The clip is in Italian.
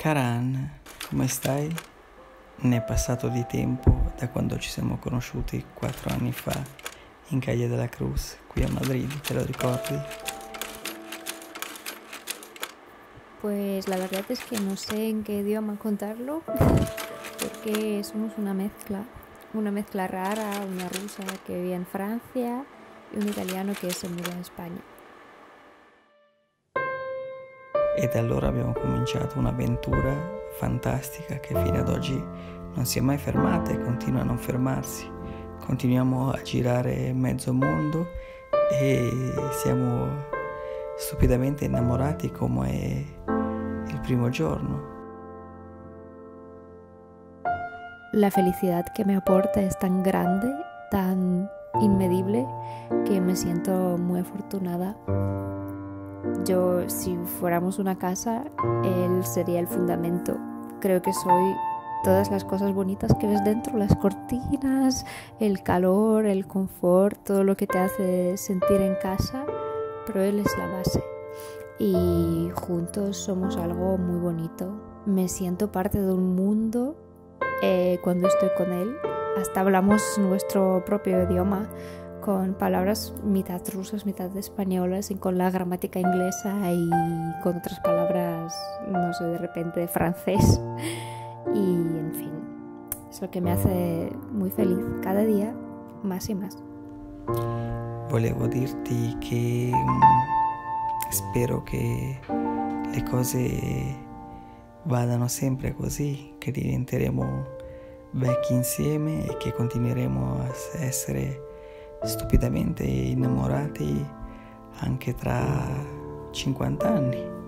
Karan, come stai? Ne è passato di tempo da quando ci siamo conosciuti quattro anni fa in Calle de la Cruz, qui a Madrid, ¿te lo ricordi? Pues la verdad es que no sé en qué idioma contarlo, porque somos una mezcla, una mezcla rara, una rusa que vive en Francia y un italiano che se mudò in Spagna. E da allora abbiamo cominciato un'avventura fantastica che fino ad oggi non si è mai fermata e continua a non fermarsi. Continuiamo a girare mezzo mondo e siamo stupidamente innamorati come il primo giorno. La felicidad que me aporta es tan grande, tan inmedible, que me siento muy afortunada. Yo, si fuéramos una casa, él sería el fundamento. Creo que soy todas las cosas bonitas que ves dentro, las cortinas, el calor, el confort, todo lo que te hace sentir en casa, pero él es la base. Y juntos somos algo muy bonito. Me siento parte de un mundo eh, cuando estoy con él. Hasta hablamos nuestro propio idioma con palabras mitad rusas, mitad españolas y con la gramática inglesa y con otras palabras, no sé, de repente francés. Y en fin, es lo que me hace muy feliz cada día, más y más. Volevo dirti che mm, spero che le cose vadano sempre così, che diventeremo vecchi insieme e che continueremo a essere stupidamente innamorati anche tra 50 anni.